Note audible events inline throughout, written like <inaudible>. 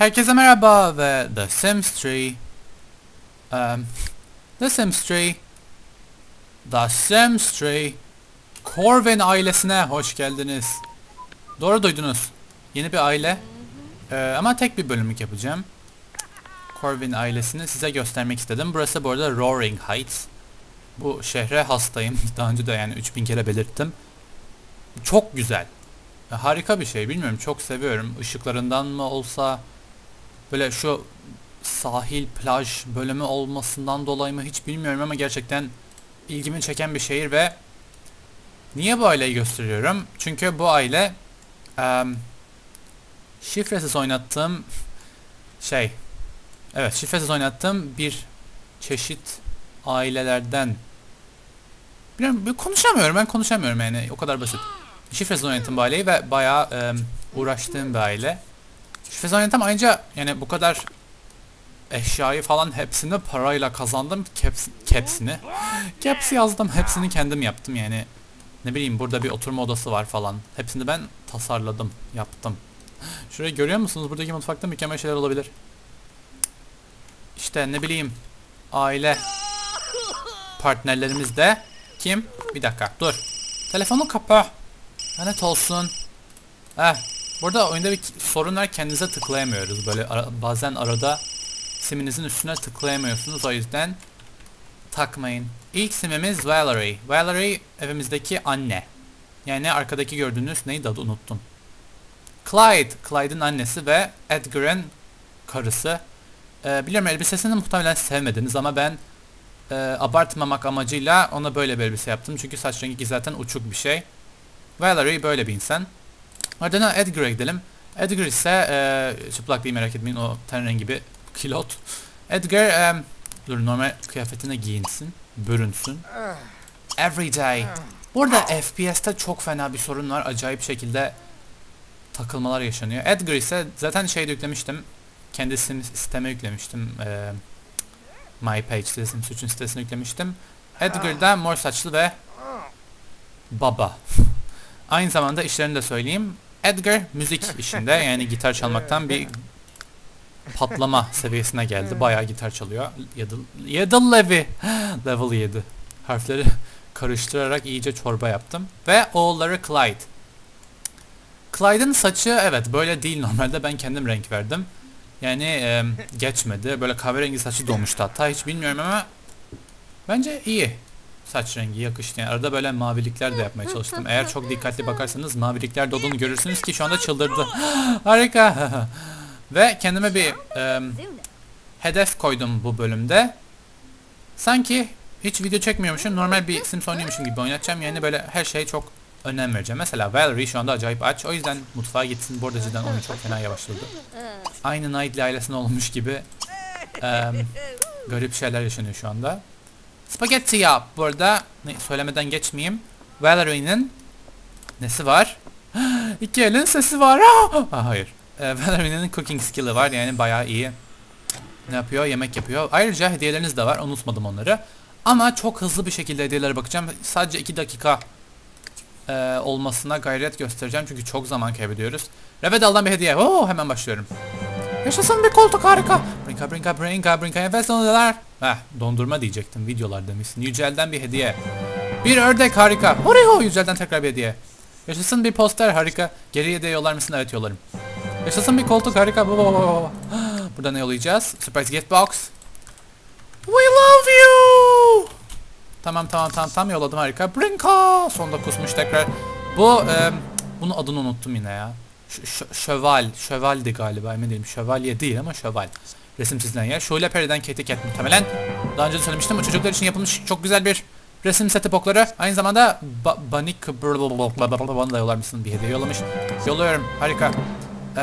Herkese merhaba ve The Sims 3 um, The Sims 3 The Sims 3 Corvin ailesine hoş geldiniz. Doğru duydunuz. Yeni bir aile. Ee, ama tek bir bölümlük yapacağım. Corvin ailesini size göstermek istedim. Burası bu arada Roaring Heights. Bu şehre hastayım. <laughs> Daha önce de yani 3000 kere belirttim. Çok güzel. Harika bir şey. Bilmiyorum çok seviyorum. Işıklarından mı olsa böyle şu sahil plaj bölümü olmasından dolayı mı hiç bilmiyorum ama gerçekten ilgimi çeken bir şehir ve niye bu aileyi gösteriyorum? Çünkü bu aile em, şifresiz oynattığım şey evet şifresiz oynattığım bir çeşit ailelerden bilmiyorum bir konuşamıyorum ben konuşamıyorum yani o kadar basit. Şifresiz oynattım bu aileyi ve bayağı em, uğraştığım bir aile. Şifresiz oynattım ayrıca yani bu kadar eşyayı falan hepsini parayla kazandım. Caps, caps'ini. Caps yazdım. Hepsini kendim yaptım yani. Ne bileyim burada bir oturma odası var falan. Hepsini ben tasarladım. Yaptım. Şurayı görüyor musunuz? Buradaki mutfakta mükemmel şeyler olabilir. İşte ne bileyim. Aile partnerlerimiz de kim? Bir dakika dur. Telefonu kapa. Lanet olsun. Eh. Burada oyunda bir sorun var kendinize tıklayamıyoruz. Böyle ara, bazen arada siminizin üstüne tıklayamıyorsunuz. O yüzden takmayın. İlk simimiz Valerie. Valerie evimizdeki anne. Yani arkadaki gördüğünüz neydi adı unuttum. Clyde. Clyde'ın annesi ve Edgar'ın karısı. Ee, biliyorum elbisesini muhtemelen sevmediniz ama ben e, abartmamak amacıyla ona böyle bir elbise yaptım. Çünkü saç rengi zaten uçuk bir şey. Valerie böyle bir insan. Ardından Edgar'a gidelim. Edgar ise e, çıplak değil merak etmeyin o ten rengi bir kilot. Edgar e, dur normal kıyafetine giyinsin, bürünsün. Every day. Burada FPS'te çok fena bir sorun var. Acayip şekilde takılmalar yaşanıyor. Edgar ise zaten şeyde yüklemiştim. Kendi sim siteme yüklemiştim. E, My Page sitesinin suçun sitesine yüklemiştim. Edgar da mor saçlı ve baba. <laughs> Aynı zamanda işlerini de söyleyeyim. Edgar müzik işinde yani gitar çalmaktan bir patlama seviyesine geldi. Bayağı gitar çalıyor. Yedil, yedil levi. <gasps> Level 7. Harfleri <laughs> karıştırarak iyice çorba yaptım. Ve oğulları Clyde. Clyde'ın saçı evet böyle değil normalde ben kendim renk verdim. Yani e, geçmedi. Böyle kahverengi saçı dolmuştu hatta hiç bilmiyorum ama bence iyi saç rengi yakıştı. Yani arada böyle mavilikler de yapmaya çalıştım. Eğer çok dikkatli bakarsanız mavilikler de görürsünüz ki şu anda çıldırdı. <gasps> Harika. <laughs> Ve kendime bir e, hedef koydum bu bölümde. Sanki hiç video çekmiyormuşum. Normal bir Sims oynuyormuşum gibi oynatacağım. Yani böyle her şeye çok önem vereceğim. Mesela Valerie şu anda acayip aç. O yüzden mutfağa gitsin. Bu arada cidden onu çok fena yavaşladı. Aynı Knightley ailesinde olmuş gibi e, garip şeyler yaşanıyor şu anda. Spagetti yap. Bu arada ne, söylemeden geçmeyeyim. Valerie'nin nesi var? <gasps> İki elin sesi var. <gasps> Ah, hayır. Ee, Valerie'nin cooking skill'i var. Yani bayağı iyi. Ne yapıyor? Yemek yapıyor. Ayrıca hediyeleriniz de var. Unutmadım onları. Ama çok hızlı bir şekilde hediyelere bakacağım. Sadece 2 dakika e, olmasına gayret göstereceğim. Çünkü çok zaman kaybediyoruz. Revedal'dan bir hediye. Oo, hemen başlıyorum. Yaşasın bir koltuk harika. Brinka brinka brinka brinka enfes odalar. Heh dondurma diyecektim videolar demişsin. Yücel'den bir hediye. Bir ördek harika. Horiho Yücel'den tekrar bir hediye. Yaşasın bir poster harika. Geriye de yollar mısın? Evet yollarım. Yaşasın bir koltuk harika. <gasps> Burada ne yollayacağız? Surprise gift box. We love you. Tamam tamam tamam tam yolladım harika. Brinka. Sonunda kusmuş tekrar. Bu e, bunun adını unuttum yine ya. Şöval, şövaldi galiba emin değilim. Şövalye değil ama şöval. Resim çizilen yer. Şöyle Peri'den Katie Cat muhtemelen. Daha önce de söylemiştim ama çocuklar için yapılmış çok güzel bir resim seti okları. Aynı zamanda ba Banik bana da yollar mısın bir hediye yollamış. Yolluyorum. Harika.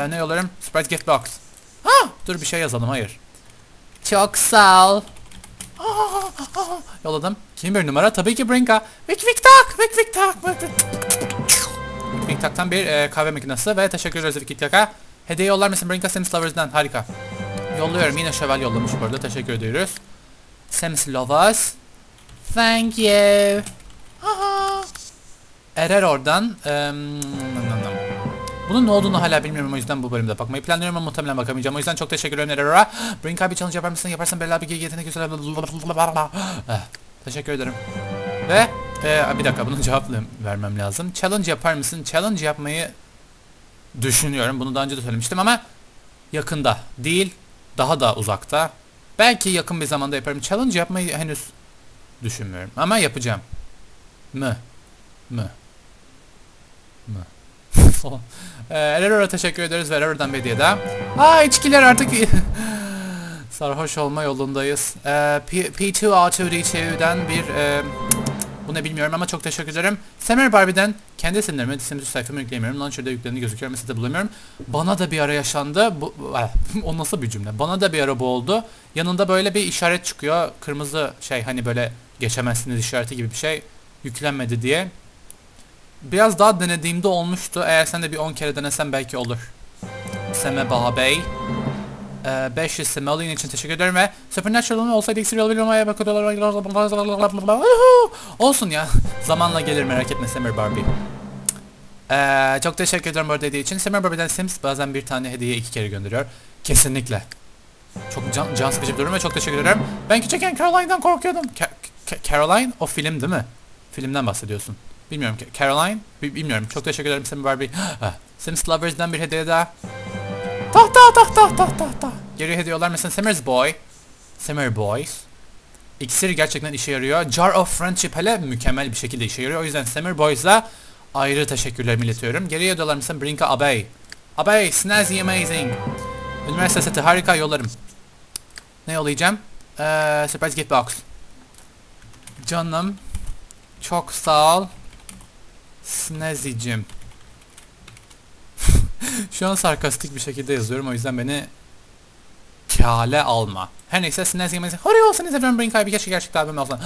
Ne yollarım? Sprite Gift Box. Ha, dur bir şey yazalım. Hayır. Çok sağ ol. Yolladım. Kim bir numara? Tabii ki Brinka. Vik Vik Tak. Vik Vik Tak. Vik Tak'tan bir e, kahve makinesi ve teşekkür ederiz Vik Tak'a. Hediye yollar mısın Brinka Sims Lovers'dan? Harika. Yolluyorum. Yine şövalye yollamış bu arada. Teşekkür ediyoruz. Sims Lovers. Thank you. Aha. Erer oradan. Um, Bunun ne olduğunu hala bilmiyorum o yüzden bu bölümde bakmayı planlıyorum ama muhtemelen bakamayacağım. O yüzden çok teşekkür ederim Erora. Brink abi challenge yapar mısın? Yaparsan Beril abi yetenek göster. Eh, Teşekkür ederim. Ve e, bir dakika bunun <laughs> cevapını vermem lazım. Challenge yapar mısın? Challenge yapmayı düşünüyorum. Bunu daha önce de söylemiştim ama yakında değil, daha da uzakta. Belki yakın bir zamanda yaparım. Challenge yapmayı henüz düşünmüyorum ama yapacağım. Mı? Mı? Mı? <laughs> Ee, teşekkür ederiz ve Error'dan bir hediye. Aa içkiler artık <laughs> sarhoş olma yolundayız. Ee, P- P2R2D2'den bir e, bu ne bilmiyorum ama çok teşekkür ederim. Semer Barbie'den kendi isimlerimi Sims sayfamı yükleyemiyorum. Launcher'da yüklerini gözüküyor mesela bulamıyorum. Bana da bir ara yaşandı. Bu, <laughs> o nasıl bir cümle? Bana da bir ara bu oldu. Yanında böyle bir işaret çıkıyor. Kırmızı şey hani böyle geçemezsiniz işareti gibi bir şey yüklenmedi diye. Biraz daha denediğimde olmuştu. Eğer sen de bir 10 kere denesen belki olur. Seme Baha Bey. Ee, 500 Semolin için teşekkür ederim ve Supernatural'ın olsaydı iksir yolu bilmeye bakıyorlar. Olsun ya. Zamanla gelir merak etme Semer Barbie. Ee, çok teşekkür ederim bu hediye için. Semer Barbie'den Sims bazen bir tane hediye iki kere gönderiyor. Kesinlikle. Çok can, can sıkıcı bir durum ve çok teşekkür ederim. Ben küçükken Caroline'dan korkuyordum. Ca- Caroline o film değil mi? Filmden bahsediyorsun. Bilmiyorum. Ca- Caroline? Bi- bilmiyorum. Çok teşekkür ederim Sim Barbie. Ah, Sims Lovers'dan bir hediye daha. Tah tah tah tah tah tah tah. Geri hediye yollar mısın? Simmer's Boy. Simmer Boys. İksir gerçekten işe yarıyor. Jar of Friendship hele mükemmel bir şekilde işe yarıyor. O yüzden Simmer Boys'a ayrı teşekkürlerimi iletiyorum. Geri hediye yollar mısın? Brinka Abey. Abey, snazzy amazing. Üniversite seti harika yollarım. Ne yollayacağım? Ee, surprise gift box. Canım. Çok sağ ol. Snazzy'cim. <laughs> Şu an sarkastik bir şekilde yazıyorum o yüzden beni kale alma. Her neyse Snazzy amazing. Hadi olsun izlediğim Brink abi keşke gerçekten abim olsa. <gasps>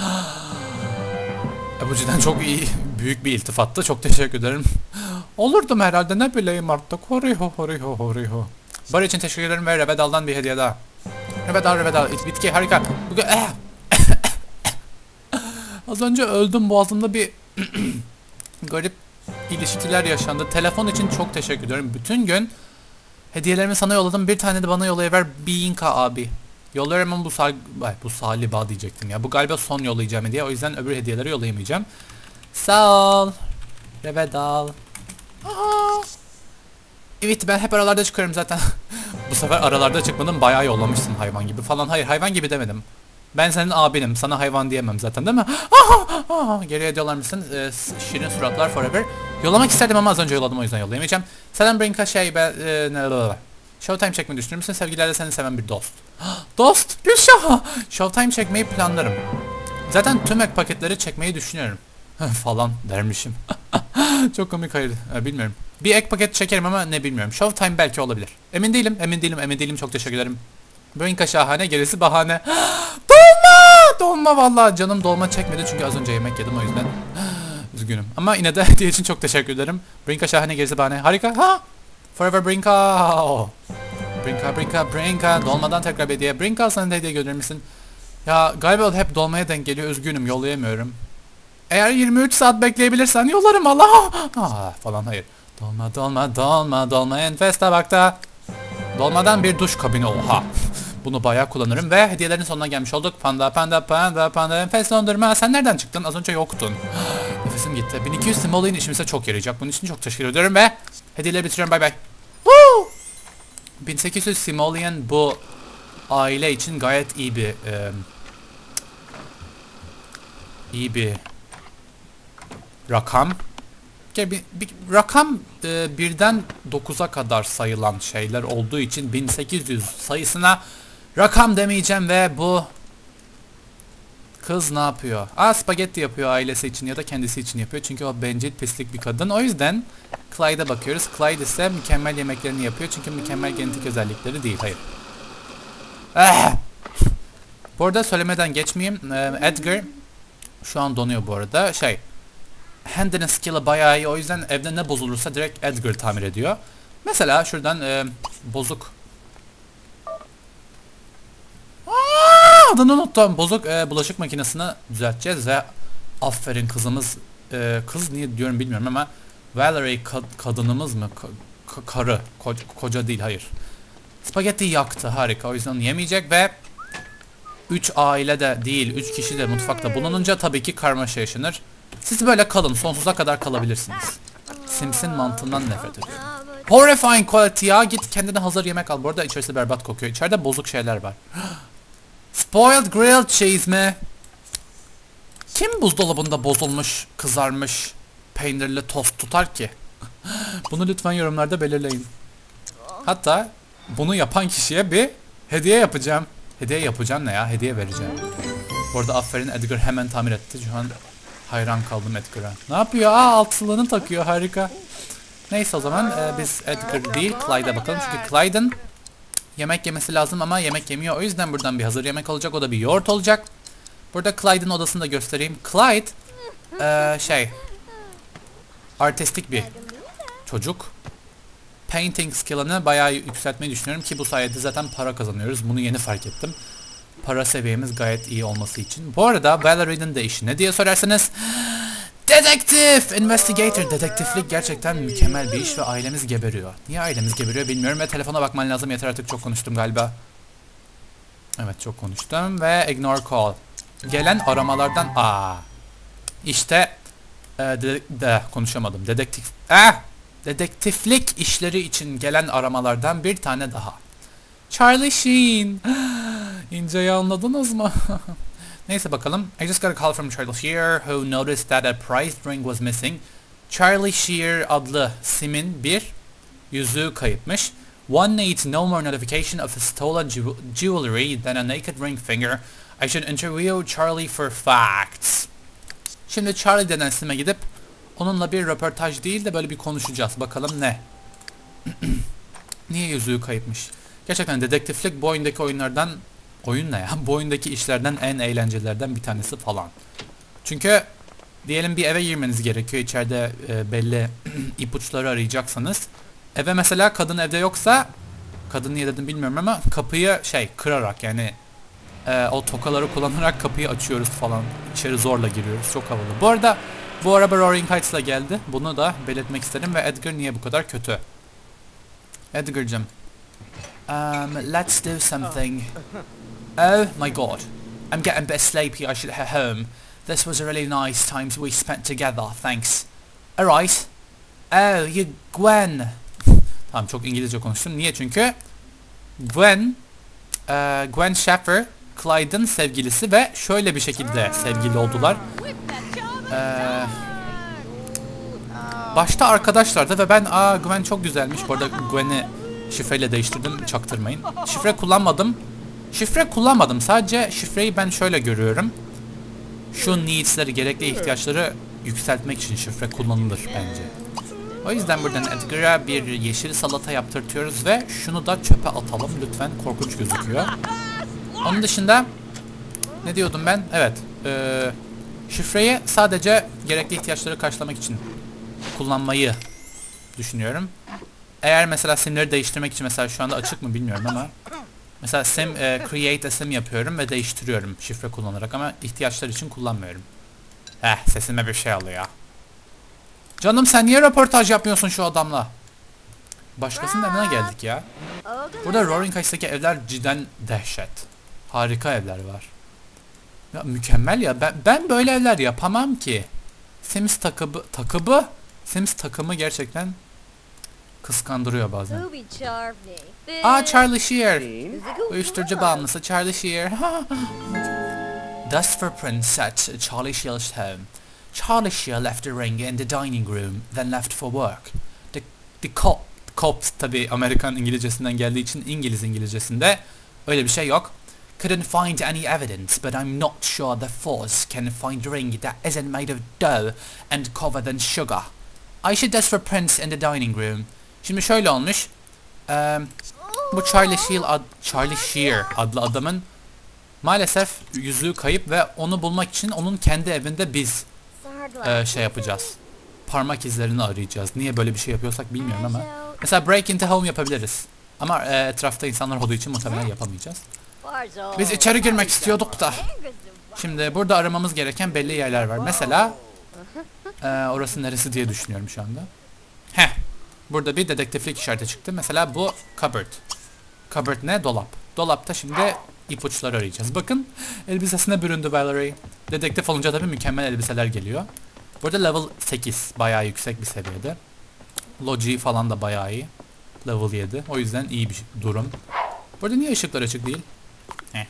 e, bu cidden çok iyi, büyük bir iltifattı. Çok teşekkür ederim. <gasps> Olurdum herhalde ne bileyim artık. Horiho horiho horiho. Bar için teşekkür ederim ve Revedal'dan bir hediye daha. Revedal it- bitki harika. Bugün eh. <coughs> Az önce öldüm boğazımda bir <coughs> garip ilişkiler yaşandı. Telefon için çok teşekkür ediyorum. Bütün gün hediyelerimi sana yolladım. Bir tane de bana yollayıver Binka abi. Yollarım ama bu sal bu saliba diyecektim ya. Bu galiba son yollayacağım hediye. O yüzden öbür hediyeleri yollayamayacağım. Sağ ol. Revedal. Aa. Evet ben hep aralarda çıkıyorum zaten. <laughs> bu sefer aralarda çıkmadım bayağı yollamışsın hayvan gibi falan. Hayır hayvan gibi demedim. Ben senin abinim. Sana hayvan diyemem zaten değil mi? <gasps> Geriye ediyorlar mısın? Ee, şirin suratlar forever. Yollamak isterdim ama az önce yolladım o yüzden yollayamayacağım. Selam Brinka şey ben... E. Showtime çekmeyi düşünür müsün? Sevgilerle seni seven bir dost. <gasps> dost! Gülşah! <gasps> Showtime çekmeyi planlarım. Zaten tüm ek paketleri çekmeyi düşünüyorum. <laughs> falan dermişim. <laughs> Çok komik hayır. Ee, bilmiyorum. Bir ek paket çekerim ama ne bilmiyorum. Showtime belki olabilir. Emin değilim, emin değilim, emin değilim. Çok teşekkür ederim. Brinka şahane, gerisi bahane. <gasps> dolma! Dolma vallahi canım dolma çekmedi çünkü az önce yemek yedim o yüzden. Üzgünüm. Ama yine de <laughs> hediye için çok teşekkür ederim. Brinka şahane, gerisi bahane. Harika. Ha! Forever Brinka. Brinka, Brinka, Brinka. Dolmadan tekrar bir hediye. Brinka sana da hediye gönderir? Ya galiba hep dolmaya denk geliyor. Üzgünüm yollayamıyorum. Eğer 23 saat bekleyebilirsen yollarım Allah. Ah, falan hayır. Dolma dolma dolma dolma enfes tabakta. Dolmadan bir duş kabini oha. Bunu bayağı kullanırım ve hediyelerin sonuna gelmiş olduk. Panda panda panda panda enfes dondurma. Sen nereden çıktın? Az önce yoktun. <gasps> Nefesim gitti. 1200 Simoleon işimize çok yarayacak. Bunun için çok teşekkür ederim ve hediyeleri bitiriyorum. Bay bay. Woo! 1800 Simoleon bu aile için gayet iyi bir e, iyi bir rakam. Ya bir, bir rakam e, birden 9'a kadar sayılan şeyler olduğu için 1800 sayısına rakam demeyeceğim ve bu kız ne yapıyor? Aa spagetti yapıyor ailesi için ya da kendisi için yapıyor. Çünkü o bencil pislik bir kadın. O yüzden Clyde'a bakıyoruz. Clyde ise mükemmel yemeklerini yapıyor. Çünkü mükemmel genetik özellikleri değil. Hayır. Ah! Bu arada söylemeden geçmeyeyim. Ee, Edgar şu an donuyor bu arada. Şey Hand'in skill'ı bayağı iyi. O yüzden evde ne bozulursa direkt Edgar tamir ediyor. Mesela şuradan e, bozuk Aa, adını unuttum. Bozuk e, bulaşık makinesini düzelteceğiz ve aferin kızımız e, kız niye diyorum bilmiyorum ama Valerie kad- kadınımız mı? Ka- karı. Koca, koca değil hayır. Spagetti yaktı harika o yüzden yemeyecek ve 3 aile de değil 3 kişi de mutfakta bulununca tabii ki karmaşa yaşanır. Siz böyle kalın sonsuza kadar kalabilirsiniz. Sims'in mantığından nefret ediyorum. Horrifying quality ya git kendine hazır yemek al. Bu arada içerisi berbat kokuyor. İçeride bozuk şeyler var. <gasps> Spoiled grilled cheese mi? Kim buzdolabında bozulmuş, kızarmış, peynirli tost tutar ki? <laughs> Bunu lütfen yorumlarda belirleyin. Hatta bunu yapan kişiye bir hediye yapacağım. Hediye yapacağım ne ya? Hediye vereceğim. Bu arada aferin Edgar hemen tamir etti. Şu an hayran kaldım Edgar'a. Ne yapıyor? Aa altılığını takıyor harika. Neyse o zaman e, biz Edgar değil Clyde'a bakalım. Çünkü Clyde'ın yemek yemesi lazım ama yemek yemiyor. O yüzden buradan bir hazır yemek olacak. O da bir yoğurt olacak. Burada Clyde'ın odasını da göstereyim. Clyde e, şey artistik bir çocuk. Painting skill'ını bayağı yükseltmeyi düşünüyorum ki bu sayede zaten para kazanıyoruz. Bunu yeni fark ettim. Para seviyemiz gayet iyi olması için. Bu arada Valerie'nin de işi ne diye sorarsanız Dedektif! Investigator, dedektiflik gerçekten mükemmel bir iş ve ailemiz geberiyor. Niye ailemiz geberiyor bilmiyorum ve telefona bakman lazım. Yeter artık çok konuştum galiba. Evet çok konuştum ve ignore call. Gelen aramalardan aa işte e, de, de konuşamadım. Dedektif ah dedektiflik işleri için gelen aramalardan bir tane daha. Charlie Sheen. <gasps> İnceyi anladınız mı? <laughs> Neyse bakalım. I just got a call from Charlie Shear who noticed that a prize ring was missing. Charlie Shear adlı Sim'in bir yüzüğü kayıpmış. One needs no more notification of a stolen jew- jewelry than a naked ring finger. I should interview Charlie for facts. Şimdi Charlie denen Sim'e gidip onunla bir röportaj değil de böyle bir konuşacağız. Bakalım ne? <clears throat> Niye yüzüğü kayıpmış? Gerçekten dedektiflik bu oyundaki oyunlardan oyun ne ya? <laughs> Bu oyundaki işlerden en eğlencelilerden bir tanesi falan. Çünkü diyelim bir eve girmeniz gerekiyor. İçeride e, belli <clears throat> ipuçları arayacaksanız. Eve mesela kadın evde yoksa kadın niye dedim bilmiyorum ama kapıyı şey kırarak yani e, o tokaları kullanarak kapıyı açıyoruz falan. İçeri zorla giriyoruz. Çok havalı. Bu arada bu araba Roaring Heights'la geldi. Bunu da belirtmek isterim ve Edgar niye bu kadar kötü? Edgar'cım. Um, let's do something. Oh my god. I'm getting a bit sleepy. I should head home. This was a really nice time we spent together. Thanks. Alright. Oh, you Gwen. tamam çok İngilizce konuştum. Niye? Çünkü Gwen e, Gwen Shaffer Clyde'ın sevgilisi ve şöyle bir şekilde sevgili oldular. Eee başta arkadaşlardı ve ben aa Gwen çok güzelmiş. Bu arada Gwen'i şifreyle değiştirdim çaktırmayın. Şifre kullanmadım. Şifre kullanmadım. Sadece şifreyi ben şöyle görüyorum. Şu needs'leri, gerekli ihtiyaçları yükseltmek için şifre kullanılır bence. O yüzden buradan Edgar'a bir yeşil salata yaptırtıyoruz ve şunu da çöpe atalım lütfen. Korkunç gözüküyor. Onun dışında ne diyordum ben? Evet. Ee, şifreyi sadece gerekli ihtiyaçları karşılamak için kullanmayı düşünüyorum. Eğer mesela simleri değiştirmek için mesela şu anda açık mı bilmiyorum ama mesela sim e, create a sim yapıyorum ve değiştiriyorum şifre kullanarak ama ihtiyaçlar için kullanmıyorum. Eh sesime bir şey alıyor. Canım sen niye röportaj yapmıyorsun şu adamla? Başkasının evine geldik ya. Burada Roaring Heights'taki evler cidden dehşet. Harika evler var. Ya mükemmel ya. Ben, ben böyle evler yapamam ki. Sims takımı, takımı, Sims takımı gerçekten kıskandırıyor bazen. Aa Charlie Shear. Uyuşturucu bağımlısı Charlie Shear. <laughs> Dust for Prince at Charlie Shear's home. Charlie Shear left the ring in the dining room, then left for work. The, the cop, cops tabi Amerikan İngilizcesinden geldiği için İngiliz İngilizcesinde öyle bir şey yok. Couldn't find any evidence, but I'm not sure the force can find a ring that isn't made of dough and covered in sugar. I should dust for Prince in the dining room. Şimdi şöyle olmuş. Eee bu Charlie Shear, ad, Charlie Shear adlı adamın maalesef yüzüğü kayıp ve onu bulmak için onun kendi evinde biz e, şey yapacağız. Parmak izlerini arayacağız. Niye böyle bir şey yapıyorsak bilmiyorum ama. Mesela break into home yapabiliriz. Ama e, etrafta insanlar olduğu için muhtemelen yapamayacağız. Biz içeri girmek istiyorduk da. Şimdi burada aramamız gereken belli yerler var. Mesela e, orası neresi diye düşünüyorum şu anda. Heh. Burada bir dedektiflik işareti çıktı. Mesela bu cupboard. Cupboard ne? Dolap. Dolapta şimdi ipuçları arayacağız. Bakın elbisesine büründü Valerie. Dedektif olunca tabii mükemmel elbiseler geliyor. Burada level 8. Bayağı yüksek bir seviyede. Logi falan da bayağı iyi. Level 7. O yüzden iyi bir durum. Burada niye ışıklar açık değil? Heh.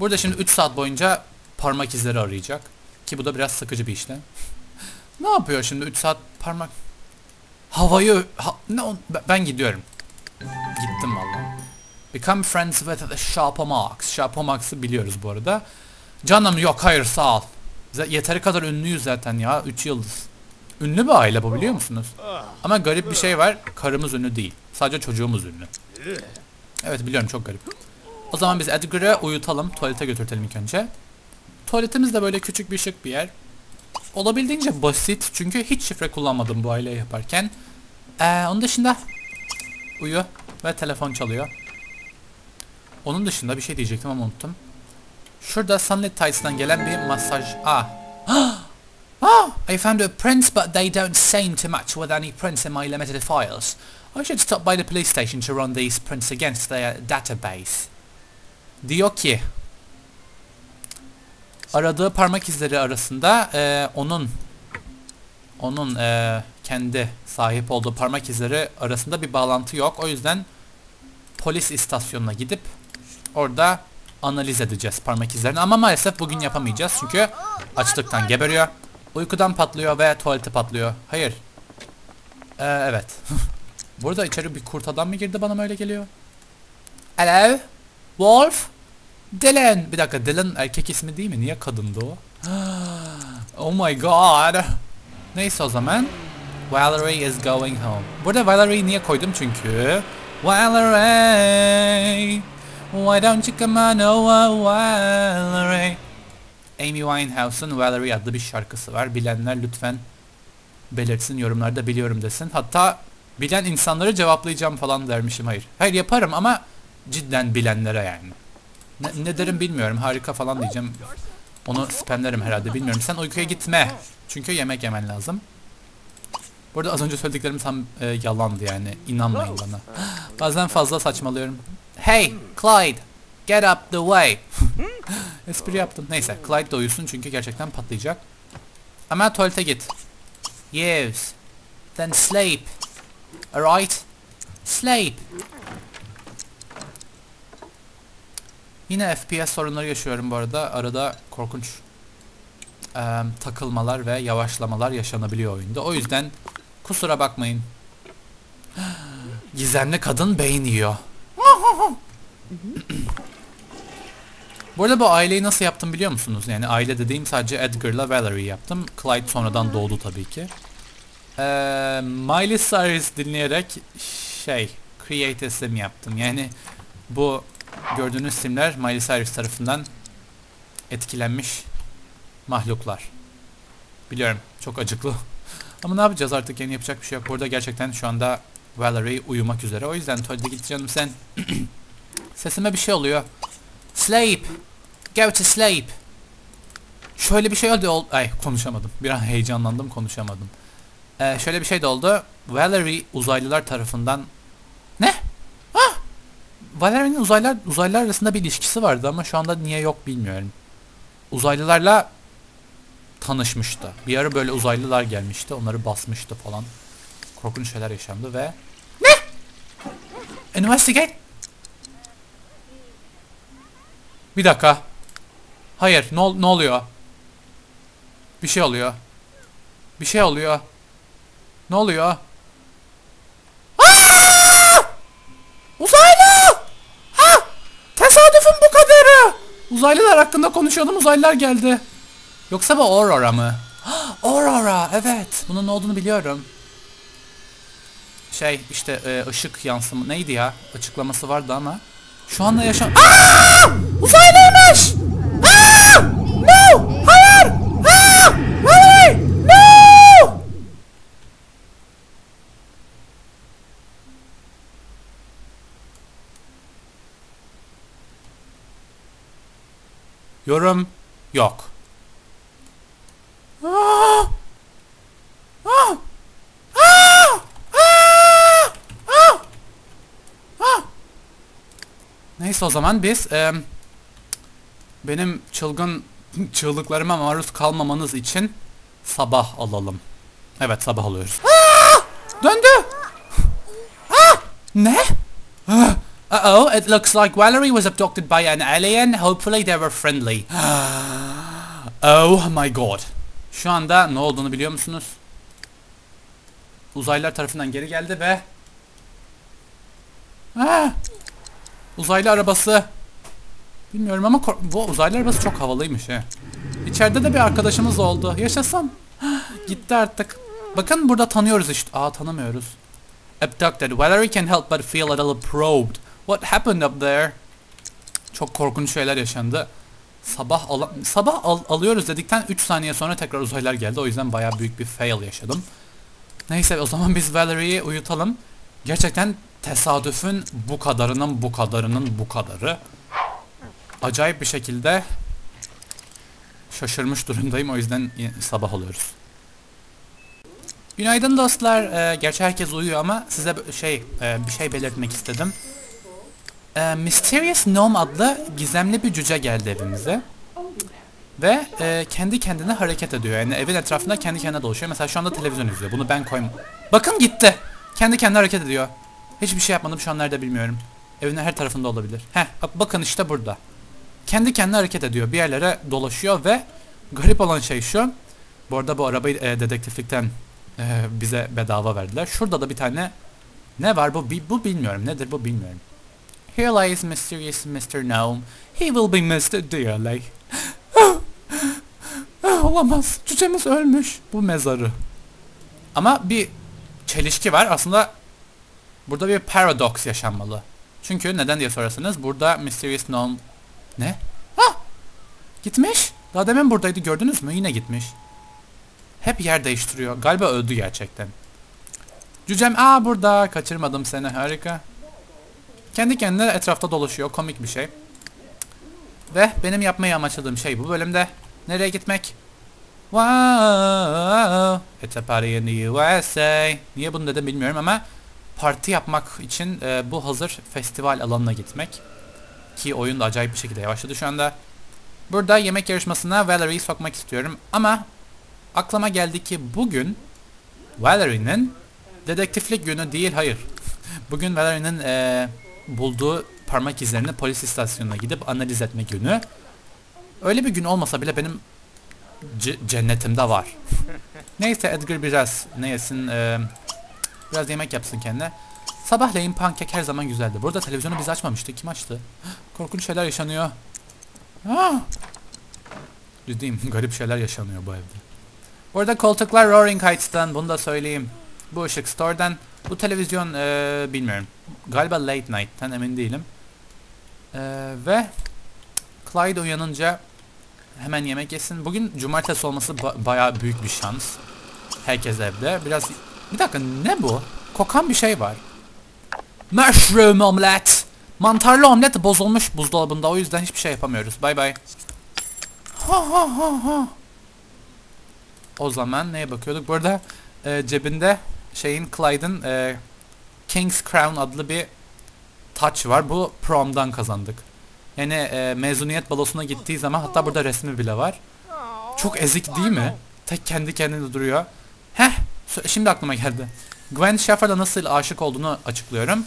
Burada şimdi 3 saat boyunca parmak izleri arayacak. Ki bu da biraz sıkıcı bir işlem. <laughs> ne yapıyor şimdi 3 saat parmak? Havayı... Ha, ne o- ben- gidiyorum. Gittim valla. Become friends with the Sharpomax. Sharpomax'ı biliyoruz bu arada. Canım yok hayır sağ ol. Yeteri kadar ünlüyüz zaten ya. 3 yıldız. Ünlü bir aile bu biliyor musunuz? Ama garip bir şey var. Karımız ünlü değil. Sadece çocuğumuz ünlü. Evet biliyorum çok garip. O zaman biz Edgar'ı uyutalım. Tuvalete götürtelim ilk önce. Tuvaletimiz de böyle küçük bir şık bir yer. Olabildiğince basit. Çünkü hiç şifre kullanmadım bu aileyi yaparken. Ee, onun dışında uyu ve telefon çalıyor. Onun dışında bir şey diyecektim ama unuttum. Şurada Sunlit Tights'tan gelen bir masaj... Ah! <gasps> Ah! I found a print but they don't seem to match with any prints in my limited files. I should stop by the police station to run these prints against their database. Diyor ki aradığı parmak izleri arasında eee, onun onun eee, kendi sahip olduğu parmak izleri arasında bir bağlantı yok. O yüzden polis istasyonuna gidip orada analiz edeceğiz parmak izlerini ama maalesef bugün yapamayacağız çünkü açlıktan geberiyor, uykudan patlıyor ve tuvalete patlıyor. Hayır. Ee, evet. <laughs> Burada içeri bir kurt adam mı girdi bana mı öyle geliyor? Hello? Wolf? Dylan. Bir dakika Dylan erkek ismi değil mi? Niye kadındı o? <gasps> oh my god. Neyse o zaman. Valerie is going home. Burada Valerie'yi niye koydum? Çünkü Valerie Why don't you come on over Valerie Amy Winehouse'un Valerie adlı bir şarkısı var. Bilenler lütfen belirtsin yorumlarda biliyorum desin. Hatta bilen insanları cevaplayacağım falan dermişim. Hayır. Hayır yaparım ama cidden bilenlere yani. Ne, ne derim bilmiyorum. Harika falan diyeceğim. Onu spamlerim herhalde bilmiyorum. Sen uykuya gitme. Çünkü yemek yemen lazım. Burada az önce söylediklerim tam e, yalandı yani. İnanmayın bana. Bazen fazla saçmalıyorum. Hey Clyde. Get up the way. <laughs> Espri yaptım. Neyse Clyde de uyusun çünkü gerçekten patlayacak. Ama tuvalete git. Yes. Then sleep. Alright? Sleep. Yine FPS sorunları yaşıyorum bu arada. Arada korkunç eee, takılmalar ve yavaşlamalar yaşanabiliyor oyunda. O yüzden kusura bakmayın. <gasps> Gizemli kadın beyin yiyor. <clears throat> bu arada bu aileyi nasıl yaptım biliyor musunuz? Yani aile dediğim sadece Edgar'la Valerie yaptım. Clyde sonradan doğdu tabii ki. Eee Miley Cyrus dinleyerek şey create yaptım. Yani bu gördüğünüz simler Miley Cyrus tarafından etkilenmiş mahluklar. Biliyorum çok acıklı. <laughs> Ama ne yapacağız artık yani yapacak bir şey yok. Burada gerçekten şu anda Valerie uyumak üzere. O yüzden tuvalete git canım sen. <clears throat> Sesime bir şey oluyor. Sleep. Go to sleep. Şöyle bir şey oldu. ol- Ay konuşamadım. Bir an heyecanlandım konuşamadım. Ee, şöyle bir şey de oldu. Valerie uzaylılar tarafından... Ne? Ah! Valerie'nin uzaylılar, arasında bir ilişkisi vardı ama şu anda niye yok bilmiyorum. Uzaylılarla tanışmıştı. Bir ara böyle uzaylılar gelmişti. Onları basmıştı falan. Korkunç şeyler yaşandı ve... Ne? Investigate. Bir dakika. Hayır. Ne, ne oluyor? Bir şey oluyor. Bir şey oluyor. Ne oluyor? Aa! Uzaylı! Ha! Tesadüfün bu kadarı. Uzaylılar hakkında konuşuyordum. Uzaylılar geldi. Yoksa bu Aurora mı? <gasps> Aurora evet. Bunun ne olduğunu biliyorum. Şey işte e, ışık yansımı neydi ya? Açıklaması vardı ama. Şu anda yaşam... Aa! Uzaylıymış! Yorum yok. Ah! Ah! Ah! Neyse o zaman biz e, benim çılgın <laughs> çığlıklarıma maruz kalmamanız için sabah alalım. Evet sabah alıyoruz. Döndü. Aa! Ne? Uh-oh, it looks like Valerie was abducted by an alien. Hopefully they were friendly. <gasps> oh my god. Şu anda ne olduğunu biliyor musunuz? Uzaylılar tarafından geri geldi ve Ah! Uzaylı arabası. Bilmiyorum ama bu uzaylı arabası çok havalıymış he. İçeride de bir arkadaşımız oldu. Yaşasın. <gasps> Gitti artık. Bakın burada tanıyoruz işte. Aa tanımıyoruz. Abducted. Valerie can help but feel a little probed. What happened up there? Çok korkunç şeyler yaşandı. Sabah ala- sabah al- alıyoruz dedikten 3 saniye sonra tekrar uzaylılar geldi. O yüzden bayağı büyük bir fail yaşadım. Neyse o zaman biz Valerie'yi uyutalım. Gerçekten tesadüfün bu kadarının bu kadarının bu kadarı. Acayip bir şekilde şaşırmış durumdayım. O yüzden sabah alıyoruz. Günaydın dostlar. Ee, gerçi herkes uyuyor ama size şey e, bir şey belirtmek istedim. Ee, Mysterious Gnome adlı gizemli bir cüce geldi evimize. Ve e, kendi kendine hareket ediyor. Yani evin etrafında kendi kendine dolaşıyor. Mesela şu anda televizyon izliyor. Bunu ben koyma. Bakın gitti. Kendi kendine hareket ediyor. Hiçbir şey yapmadım şu an nerede bilmiyorum. Evin her tarafında olabilir. Heh bak bakın işte burada. Kendi kendine hareket ediyor. Bir yerlere dolaşıyor ve garip olan şey şu. Bu arada bu arabayı e, dedektiflikten e, bize bedava verdiler. Şurada da bir tane ne var bu bu bilmiyorum. Nedir bu bilmiyorum. Here lies mysterious Mr. Gnome. He will be missed dearly. Olamaz. Cücemiz ölmüş. Bu mezarı. Ama bir çelişki var. Aslında burada bir paradox yaşanmalı. Çünkü neden diye sorarsanız burada Mysterious Gnome... Ne? Ah! Gitmiş. Daha demin buradaydı gördünüz mü? Yine gitmiş. Hep yer değiştiriyor. Galiba öldü gerçekten. Cücem aa burada. Kaçırmadım seni. Harika. Kendi kendine etrafta dolaşıyor. Komik bir şey. Ve benim yapmayı amaçladığım şey bu bölümde. Nereye gitmek? Wow, it's a party in the USA. Niye bunu dedim bilmiyorum ama parti yapmak için e, bu hazır festival alanına gitmek. Ki oyun da acayip bir şekilde yavaşladı şu anda. Burada yemek yarışmasına Valerie'yi sokmak istiyorum ama aklıma geldi ki bugün Valerie'nin dedektiflik günü değil hayır. <laughs> bugün Valerie'nin e, bulduğu parmak izlerini polis istasyonuna gidip analiz etme günü. Öyle bir gün olmasa bile benim cennetimde var. <laughs> Neyse Edgar biraz ne yesin e, biraz yemek yapsın kendine. Sabahleyin pankek her zaman güzeldi. Burada televizyonu biz açmamıştık. Kim açtı? <gasps> Korkunç şeyler yaşanıyor. Ah! Ciddiyim. <laughs> Garip şeyler yaşanıyor bu evde. Bu arada koltuklar Roaring Heights'tan. Bunu da söyleyeyim. Bu ışık Store'dan. Bu televizyon e, bilmiyorum. Galiba Late Night'tan emin değilim. E, ve Clyde uyanınca hemen yemek yesin. Bugün cumartesi olması ba- bayağı büyük bir şans. Herkes evde. Biraz... Bir dakika ne bu? Kokan bir şey var. Mushroom omlet. Mantarlı omlet bozulmuş buzdolabında. O yüzden hiçbir şey yapamıyoruz. Bay bay. Ha ha ha ha. O zaman neye bakıyorduk? Bu arada e, cebinde şeyin Clyde'ın e, King's Crown adlı bir taç var. Bu prom'dan kazandık. Yani e, mezuniyet balosuna gittiği zaman hatta burada resmi bile var. Çok ezik değil mi? Tek kendi kendine duruyor. Heh, şimdi aklıma geldi. Gwen Sheffer'da nasıl aşık olduğunu açıklıyorum.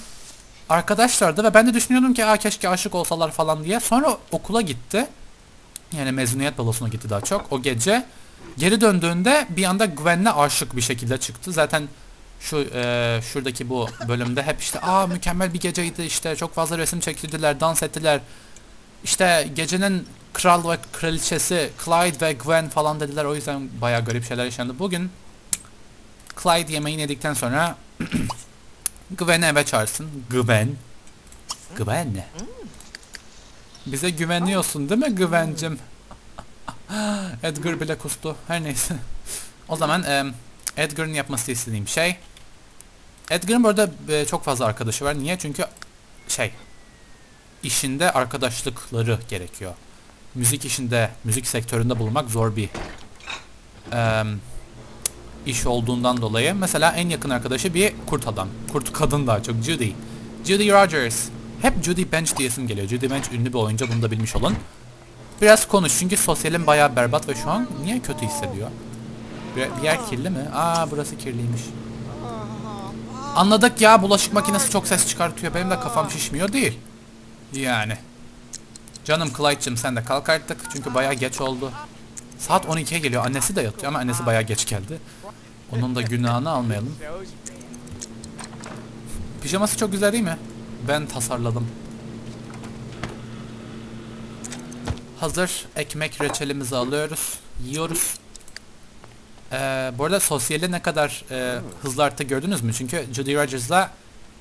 Arkadaşlardı ve ben de düşünüyordum ki Aa, keşke aşık olsalar falan diye. Sonra okula gitti. Yani mezuniyet balosuna gitti daha çok. O gece geri döndüğünde bir anda Gwen'le aşık bir şekilde çıktı. Zaten şu e, şuradaki bu bölümde hep işte aa mükemmel bir geceydi işte çok fazla resim çektirdiler, dans ettiler. İşte gecenin kral ve kraliçesi Clyde ve Gwen falan dediler. O yüzden bayağı garip şeyler yaşandı. Bugün Clyde yemeğini yedikten sonra <clears throat> Gwen'i eve çağırsın. Gwen. Gwen ne? Bize güveniyorsun değil mi Gwen'cim? <gasps> Edgar bile kustu. Her neyse. <laughs> o zaman em, Edgar'ın yapması istediğim şey Edgar'ın burada e, çok fazla arkadaşı var. Niye? Çünkü şey işinde arkadaşlıkları gerekiyor. Müzik işinde, müzik sektöründe bulunmak zor bir em, iş olduğundan dolayı. Mesela en yakın arkadaşı bir kurt adam. Kurt kadın daha çok. Judy. Judy Rogers. Hep Judy Bench diyesim geliyor. Judy Bench ünlü bir oyuncu bunu da bilmiş olun. Biraz konuş çünkü sosyalim bayağı berbat ve şu an niye kötü hissediyor? Bir, bir yer kirli mi? Aa burası kirliymiş. Anladık ya bulaşık makinesi çok ses çıkartıyor. Benim de kafam şişmiyor değil. Yani. Canım Clyde'cım sen de kalk artık çünkü bayağı geç oldu. Saat 12'ye geliyor. Annesi de yatıyor ama annesi bayağı geç geldi. Onun da günahını almayalım. Pijaması çok güzel değil mi? Ben tasarladım. Hazır ekmek reçelimizi alıyoruz. Yiyoruz. Ee, bu arada sosyali ne kadar e, hızlı arttı gördünüz mü? Çünkü Judy Rogers'la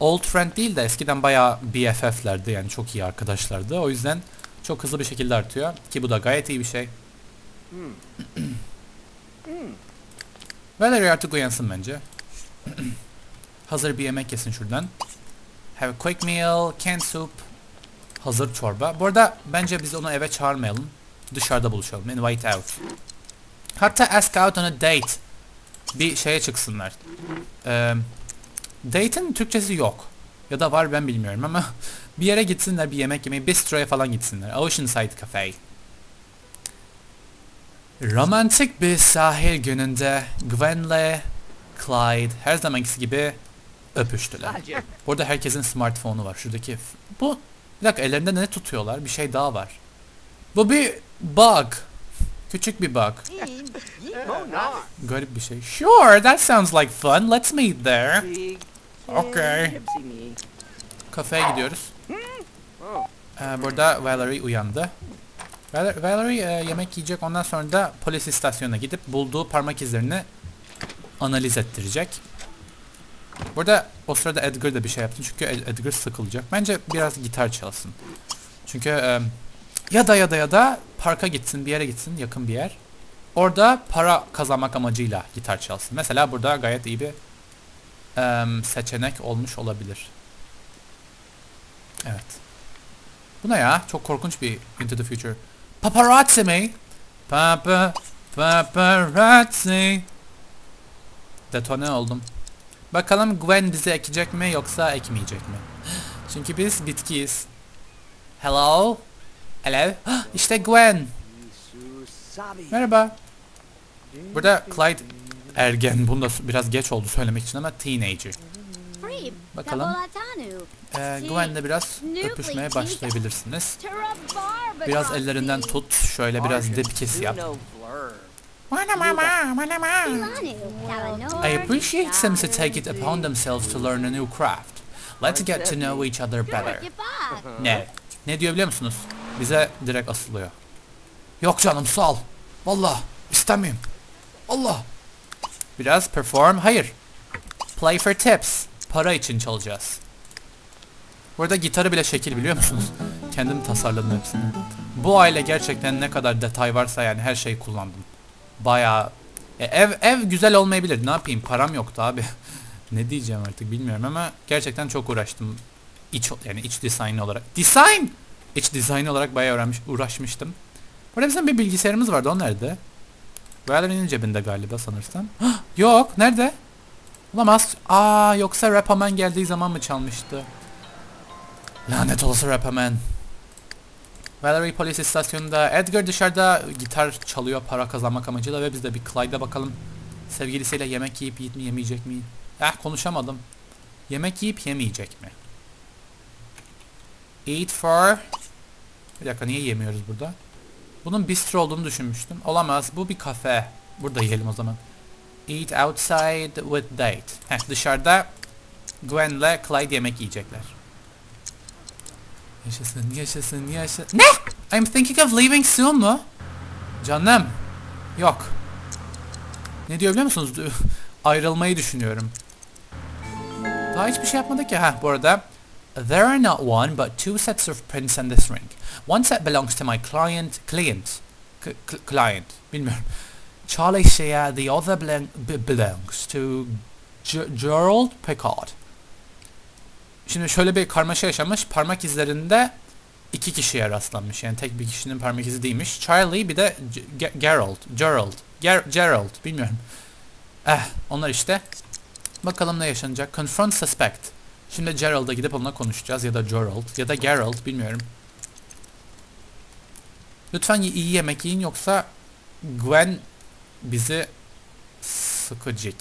old friend değil de eskiden bayağı BFF'lerdi yani çok iyi arkadaşlardı. O yüzden çok hızlı bir şekilde artıyor. Ki bu da gayet iyi bir şey. Valerie artık uyansın bence. <clears throat> Hazır bir yemek yesin şuradan. Have a quick meal, canned soup. Hazır çorba. Bu arada bence biz onu eve çağırmayalım. Dışarıda buluşalım. Invite out. Hatta ask out on a date. Bir şeye çıksınlar. Ee, date'in Türkçesi yok. Ya da var ben bilmiyorum ama <laughs> bir yere gitsinler bir yemek yemeye. Bistro'ya falan gitsinler. Oceanside Cafe. Romantik bir sahil gününde Gwen'le Clyde her zamankisi gibi öpüştüler. Burada herkesin smartphone'u var. Şuradaki bu bir dakika ellerinde ne tutuyorlar? Bir şey daha var. Bu bir bug. Küçük bir bug. <laughs> Garip bir şey. Sure, that sounds like fun. Let's meet there. Okay. Kafeye gidiyoruz. Ee, burada Valerie uyandı. Val- Valerie e, yemek yiyecek ondan sonra da polis istasyonuna gidip bulduğu parmak izlerini analiz ettirecek. Burada o sırada Edgar da bir şey yaptı çünkü Ed- Edgar sıkılacak. Bence biraz gitar çalsın. Çünkü e, ya da ya da ya da parka gitsin bir yere gitsin yakın bir yer. Orada para kazanmak amacıyla gitar çalsın. Mesela burada gayet iyi bir e, seçenek olmuş olabilir. Evet. Bu ne ya? Çok korkunç bir Into the Future. Paparazzi mi? Papa paparazzi. Detone oldum. Bakalım Gwen bizi ekecek mi yoksa ekmeyecek mi? Çünkü biz bitkiyiz. Hello? Hello? işte Gwen. Merhaba. Burada Clyde ergen. Bunda biraz geç oldu söylemek için ama teenager. Bakalım. Ee, Gwen'le biraz öpüşmeye başlayabilirsiniz. Biraz ellerinden tut. Şöyle biraz dip kiss yap. I appreciate them to take it upon themselves to learn a new craft. Let's get to know each other better. Ne? Ne diyor biliyor musunuz? Bize direkt asılıyor. Yok canım sağ ol. Valla istemiyorum. Allah. Biraz perform. Hayır. Play for tips. Para için çalacağız. Burada gitarı bile şekil biliyor musunuz? Kendim tasarladım hepsini. Bu aile gerçekten ne kadar detay varsa yani her şeyi kullandım. Bayağı e, ev ev güzel olmayabilir. Ne yapayım? Param yoktu abi. <laughs> ne diyeceğim artık bilmiyorum ama gerçekten çok uğraştım. İç yani iç dizayn olarak. Design! İç dizayn olarak bayağı uğraşmış, uğraşmıştım. Burada bizim bir bilgisayarımız vardı. O nerede? Valerie'nin cebinde galiba sanırsam. <gasps> Yok. Nerede? Olamaz. Aa yoksa Rapaman geldiği zaman mı çalmıştı? Lanet olası Rapaman. Valerie polis istasyonunda Edgar dışarıda gitar çalıyor para kazanmak amacıyla ve biz de bir Clyde'a bakalım. Sevgilisiyle yemek yiyip yiyip mi yemeyecek mi? Eh konuşamadım. Yemek yiyip yemeyecek mi? Eat for... Bir dakika niye yemiyoruz burada? Bunun bistro olduğunu düşünmüştüm. Olamaz bu bir kafe. Burada yiyelim o zaman. Eat outside with date. Heh, dışarıda Gwen'le Clyde yemek yiyecekler. Yaşasın, yaşasın, yaşasın. Ne? I'm thinking of leaving soon mu? Canım. Yok. Ne diyor biliyor musunuz? <laughs> Ayrılmayı düşünüyorum. Daha hiçbir şey yapmadık ki. Ha bu arada. There are not one but two sets of prints on this ring. One set belongs to my client, client, client, bilmiyorum. Charlie Shea, the other belong belongs to Gerald Pickard. Şimdi şöyle bir karmaşa yaşamış. Parmak izlerinde iki kişiye rastlanmış. Yani tek bir kişinin parmak izi değilmiş. Charlie bir de Gerald, Gerald, Ger Gerald, bilmiyorum. Eh, onlar işte. Bakalım ne yaşanacak. Confront suspect. Şimdi Gerald'a gidip onunla konuşacağız ya da Gerald ya da Gerald bilmiyorum. Lütfen iyi yemek yiyin yoksa Gwen bizi sıkacak.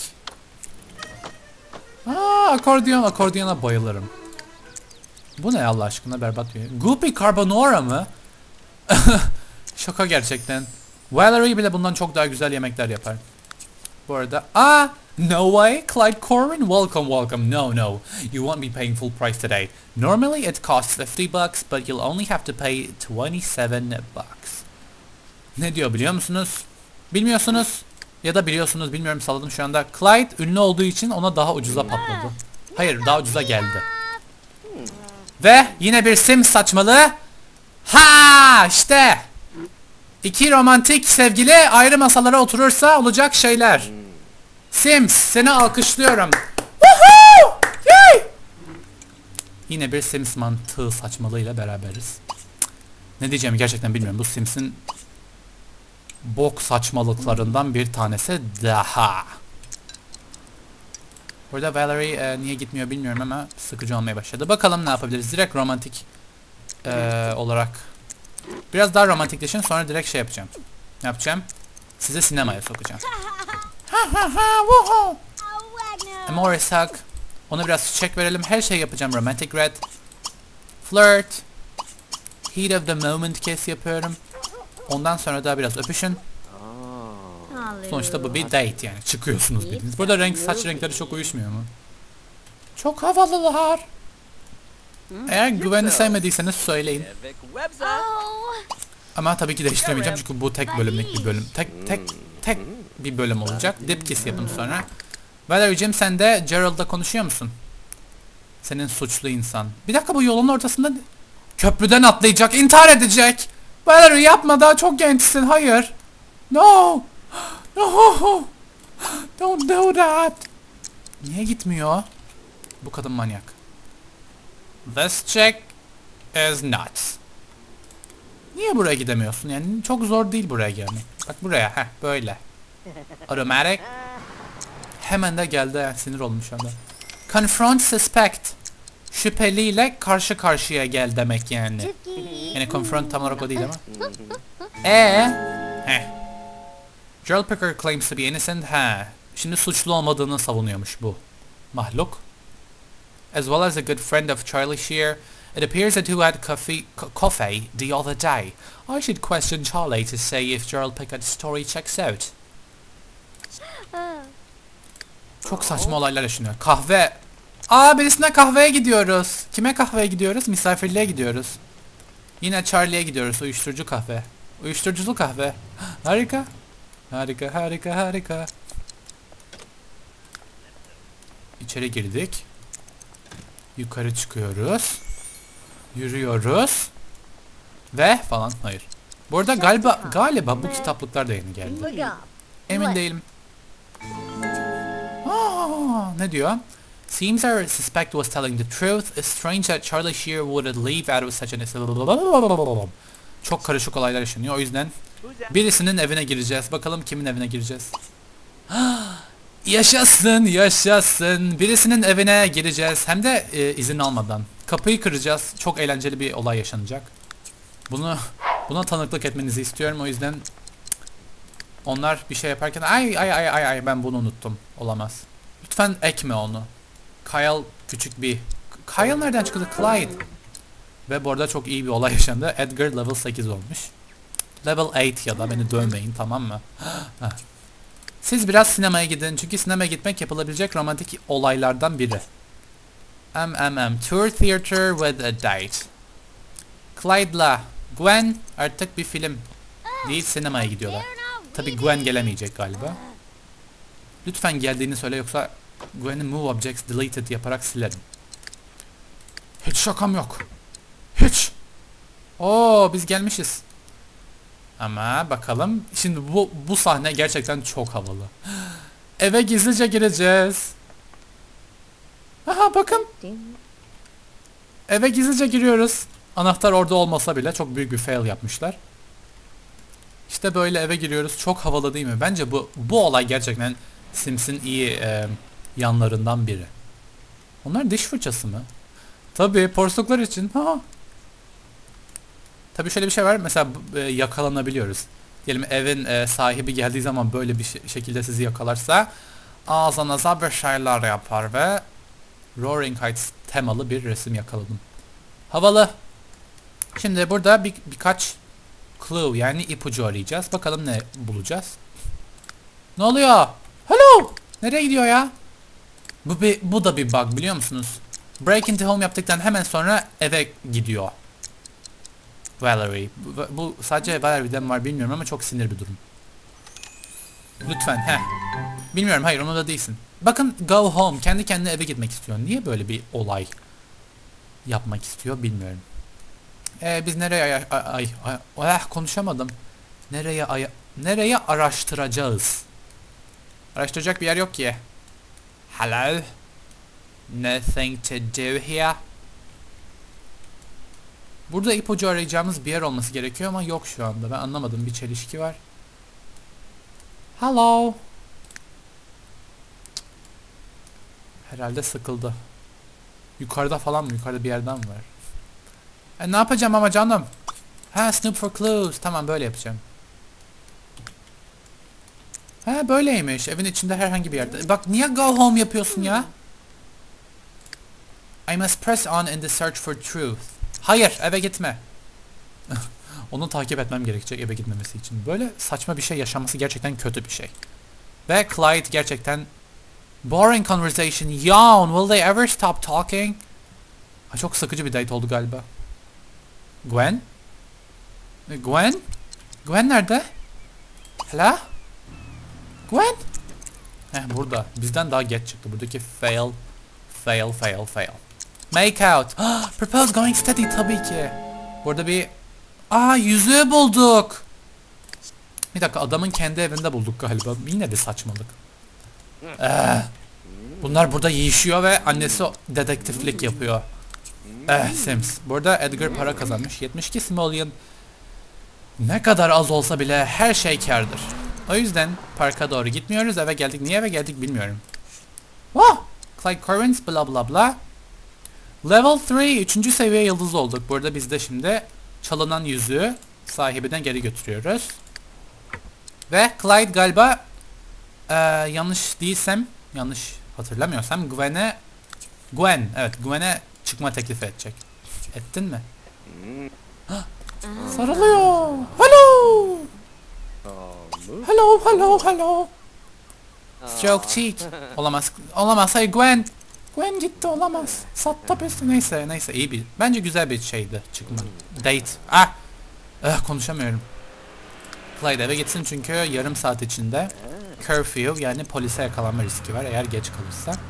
Aa akordeon akordiyona bayılırım. Bu ne Allah aşkına berbat bir. Goopy Carbonara mı? <laughs> Şaka gerçekten. Valerie bile bundan çok daha güzel yemekler yapar. Bu arada aa no way Clyde Corwin welcome welcome no no you won't be paying full price today. Normally it costs 50 bucks but you'll only have to pay 27 bucks. Ne diyor biliyor musunuz? Bilmiyorsunuz ya da biliyorsunuz bilmiyorum salladım şu anda. Clyde ünlü olduğu için ona daha ucuza patladı. Hayır daha ucuza geldi. Ve yine bir sim saçmalığı. Ha işte. İki romantik sevgili ayrı masalara oturursa olacak şeyler. Sims seni alkışlıyorum. Yay! Yine bir Sims mantığı saçmalığıyla beraberiz. Ne diyeceğimi gerçekten bilmiyorum. Bu Sims'in bok saçmalıklarından bir tanesi daha. Burada Valerie e, niye gitmiyor bilmiyorum ama sıkıcı olmaya başladı. Bakalım ne yapabiliriz. Direkt romantik e, olarak. Biraz daha romantikleşin sonra direkt şey yapacağım. Ne yapacağım? Size sinemaya sokacağım. Morris hug. Ona biraz çiçek verelim. Her şey yapacağım. Romantic red. Flirt. Heat of the moment kiss yapıyorum. Ondan sonra da biraz öpüşün. Sonuçta bu bir date yani. Çıkıyorsunuz bildiğiniz. Burada renk saç renkleri çok uyuşmuyor mu? Çok havalılar. Eğer güvenli sevmediyseniz söyleyin. Ama tabii ki değiştiremeyeceğim çünkü bu tek bölümlük bir bölüm. Tek tek tek bir bölüm olacak. Dip kiss yapın sonra. Valerie'cim sen de Gerald'la konuşuyor musun? Senin suçlu insan. Bir dakika bu yolun ortasında köprüden atlayacak, intihar edecek. Valerie yapma daha çok gençsin. Hayır. No. No. Don't do that. Niye gitmiyor? Bu kadın manyak. This chick is nuts. Niye buraya gidemiyorsun? Yani çok zor değil buraya gelmek. Bak buraya. Heh böyle. Automatic. Hemen de geldi. Sinir olmuş anda. Confront suspect. Şüpheliyle karşı karşıya gel demek yani. Yani confront tam olarak o değil ama. <laughs> Ee? Heh. Gerald Picker claims to be innocent. Ha. Şimdi suçlu olmadığını savunuyormuş bu mahluk. As well as a good friend of Charlie Shear, it appears that who had coffee, coffee the other day. I should question Charlie to see if Gerald Pickett's story checks out. Çok saçma olaylar yaşanıyor. Kahve. Aa birisine kahveye gidiyoruz. Kime kahveye gidiyoruz? Misafirliğe gidiyoruz. Yine Charlie'ye gidiyoruz. Uyuşturucu kahve. Uyuşturuculu kahve. <gasps> Harika. Harika harika harika. İçeri girdik. Yukarı çıkıyoruz. Yürüyoruz. Ve falan. Hayır. Bu arada galiba galiba bu kitaplıklar da yeni geldi. Emin değilim. Aa, ne diyor? Seems our suspect was telling the truth. It's strange that Charlie Shear would leave out of such an... Çok karışık olaylar yaşanıyor. O yüzden birisinin evine gireceğiz. Bakalım kimin evine gireceğiz. <gasps> yaşasın, yaşasın. Birisinin evine gireceğiz. Hem de e, izin almadan. Kapıyı kıracağız. Çok eğlenceli bir olay yaşanacak. Bunu buna tanıklık etmenizi istiyorum. O yüzden onlar bir şey yaparken ay ay ay ay ay ben bunu unuttum. Olamaz. Lütfen ekme onu. Kyle küçük bir Kyle nereden çıktı? Clyde. Ve bu arada çok iyi bir olay yaşandı. Edgar level 8 olmuş. Level 8 ya da beni dövmeyin tamam mı? <gasps> Siz biraz sinemaya gidin. Çünkü sinemaya gitmek yapılabilecek romantik olaylardan biri. MMM. Tour Theater with a Date. Clyde'la Gwen artık bir film değil sinemaya gidiyorlar. Tabi Gwen gelemeyecek galiba. Lütfen geldiğini söyle yoksa Gwen'i move objects deleted yaparak silerim. Hiç şakam yok. Hiç. Oo biz gelmişiz. Ama bakalım. Şimdi bu bu sahne gerçekten çok havalı. <gasps> Eve gizlice gireceğiz. Aha bakın. Eve gizlice giriyoruz. Anahtar orada olmasa bile çok büyük bir fail yapmışlar. İşte böyle eve giriyoruz. Çok havalı değil mi? Bence bu bu olay gerçekten Sims'in iyi e, yanlarından biri. Onlar diş fırçası mı? Tabii porsuklar için. Ha. Tabii şöyle bir şey var. Mesela e, yakalanabiliyoruz. Diyelim evin e, sahibi geldiği zaman böyle bir şe- şekilde sizi yakalarsa ağzınıza bir şeyler yapar ve Roaring Heights temalı bir resim yakaladım. Havalı. Şimdi burada bir, birkaç clue yani ipucu arayacağız. Bakalım ne bulacağız. Ne oluyor? Hello! Nereye gidiyor ya? Bu bir, bu da bir bug biliyor musunuz? Break into home yaptıktan hemen sonra eve gidiyor. Valerie. Bu, bu sadece Valerie'de mi var bilmiyorum ama çok sinir bir durum. Lütfen he. Bilmiyorum hayır onu da değilsin. Bakın go home kendi kendine eve gitmek istiyor. Niye böyle bir olay yapmak istiyor bilmiyorum. Ee, biz nereye ay, ay, ay, ay- ah, konuşamadım. Nereye ay, nereye araştıracağız? Araştıracak bir yer yok ki. Hello? Nothing to do here. Burada ipucu arayacağımız bir yer olması gerekiyor ama yok şu anda. Ben anlamadım. Bir çelişki var. Hello? Herhalde sıkıldı. Yukarıda falan mı? Yukarıda bir yerden var? E, ne yapacağım ama canım? Ha snoop for clues. Tamam böyle yapacağım. Ha böyleymiş. Evin içinde herhangi bir yerde. Bak niye go home yapıyorsun ya? I must press on in the search for truth. Hayır eve gitme. <laughs> Onu takip etmem gerekecek eve gitmemesi için. Böyle saçma bir şey yaşaması gerçekten kötü bir şey. Ve Clyde gerçekten boring conversation. Yawn. Will they ever stop talking? Ha, çok sıkıcı bir date oldu galiba. Gwen? E, Gwen? Gwen nerede? Hala? Gwen? Heh burada. Bizden daha geç çıktı. Buradaki fail, fail, fail, fail. Make out. <gasps> Propose going steady tabii ki. Burada bir... Aa yüzüğü bulduk. Bir dakika adamın kendi evinde bulduk galiba. Yine de saçmalık. Eh, bunlar burada yiyişiyor ve annesi dedektiflik yapıyor. Eh Sims. Burada Edgar para kazanmış. 72 simoleon ne kadar az olsa bile her şey kardır. O yüzden parka doğru gitmiyoruz. Eve geldik. Niye eve geldik bilmiyorum. Oh! Clyde Corvins bla bla bla. Level 3. 3. seviye yıldız olduk. Burada biz de şimdi çalınan yüzüğü sahibine geri götürüyoruz. Ve Clyde galiba eee, yanlış değilsem, yanlış hatırlamıyorsam Gwen'e Gwen, evet Gwen'e çıkma teklifi edecek. Ettin mi? Hah, Sarılıyor. Hello. Hello, hello, hello. Stroke cheek. Olamaz. Olamaz. Hayır Gwen. Gwen gitti olamaz. Sattı pesti. Neyse neyse iyi bir. Bence güzel bir şeydi çıkma. Date. Ah. Eh, konuşamıyorum. Clyde eve gitsin çünkü yarım saat içinde curfew yani polise yakalanma riski var eğer geç kalırsa.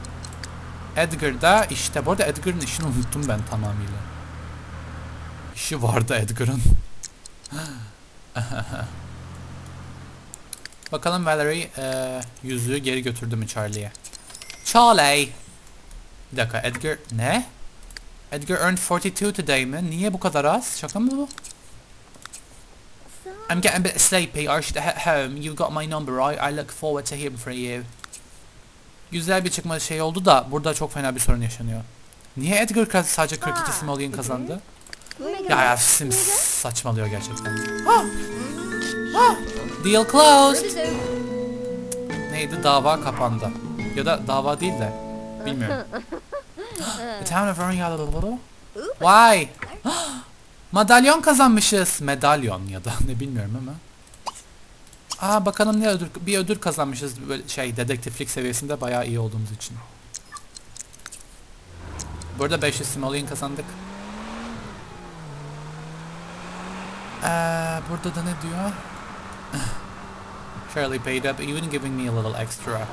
Edgar da işte bu arada Edgar'ın işini unuttum ben tamamıyla. İşi vardı Edgar'ın. <laughs> Bakalım Valerie eee, yüzüğü geri götürdü mü Charlie'ye? Charlie! Bir dakika Edgar ne? Edgar earned 42 today mi? Niye bu kadar az? Şaka mı bu? I'm getting a bit sleepy. I should head home. You got my number, right? I look forward to hearing from you. Güzel bir çıkma şey oldu da burada çok fena bir sorun yaşanıyor. Niye Edgar sadece 42 simoleon kazandı? Ya ya Sims saçmalıyor gerçekten. Ha! Ha! Deal closed. Neydi? Dava kapandı. Ya da dava değil de. Bilmiyorum. <laughs> The town of Orange Why? <gasps> Madalyon kazanmışız. Medalyon ya da <laughs> ne bilmiyorum ama. Aa bakalım ne ödül bir ödül kazanmışız böyle şey dedektiflik seviyesinde bayağı iyi olduğumuz için. Burada 500 simoleon kazandık. Ee, burada da ne diyor? <laughs> Shirley paid up even giving me a little extra.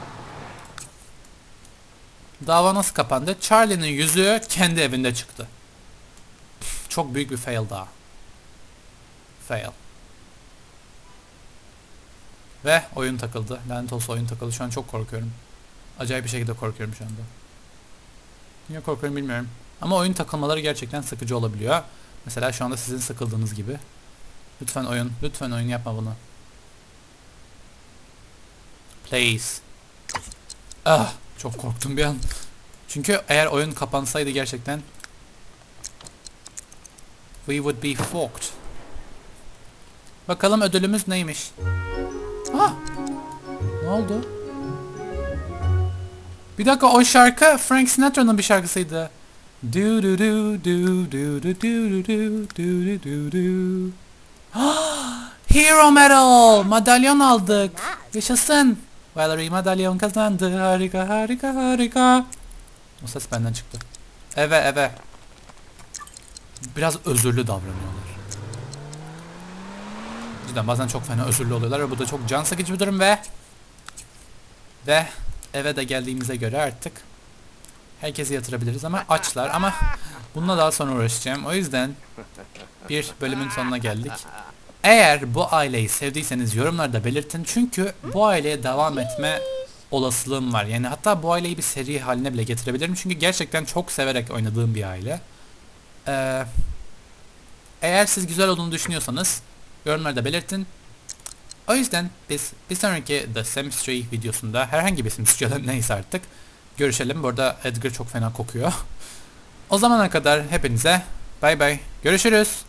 Dava nasıl kapandı? Charlie'nin yüzüğü kendi evinde çıktı. Çok büyük bir fail daha. Fail. Ve oyun takıldı. Lanet olsun oyun takıldı. Şu an çok korkuyorum. Acayip bir şekilde korkuyorum şu anda. Niye korkuyorum bilmiyorum. Ama oyun takılmaları gerçekten sıkıcı olabiliyor. Mesela şu anda sizin sıkıldığınız gibi. Lütfen oyun. Lütfen oyun yapma bunu. Please. Ah, çok korktum bir an. Çünkü eğer oyun kapansaydı gerçekten we would be fucked. Bakalım ödülümüz neymiş? Ah! Ne oldu? Bir dakika o şarkı Frank Sinatra'nın bir şarkısıydı. Du du du du du du du du du du du. Ah! Hero Medal! Madalyon aldık. Yaşasın. Valerie madalyon kazandı. Harika harika harika. O ses benden çıktı. Eve eve. Biraz özürlü davranıyorlar. Cidden bazen çok fena özürlü oluyorlar ve bu da çok can sıkıcı bir durum ve ve eve de geldiğimize göre artık herkesi yatırabiliriz ama açlar ama bununla daha sonra uğraşacağım. O yüzden bir bölümün sonuna geldik. Eğer bu aileyi sevdiyseniz yorumlarda belirtin çünkü bu aileye devam etme olasılığım var. Yani hatta bu aileyi bir seri haline bile getirebilirim çünkü gerçekten çok severek oynadığım bir aile. Ee, eğer siz güzel olduğunu düşünüyorsanız yorumlarda belirtin. O yüzden biz bir sonraki The 3 videosunda herhangi bir 3 neyse artık görüşelim. Bu arada Edgar çok fena kokuyor. o zamana kadar hepinize bay bay. Görüşürüz.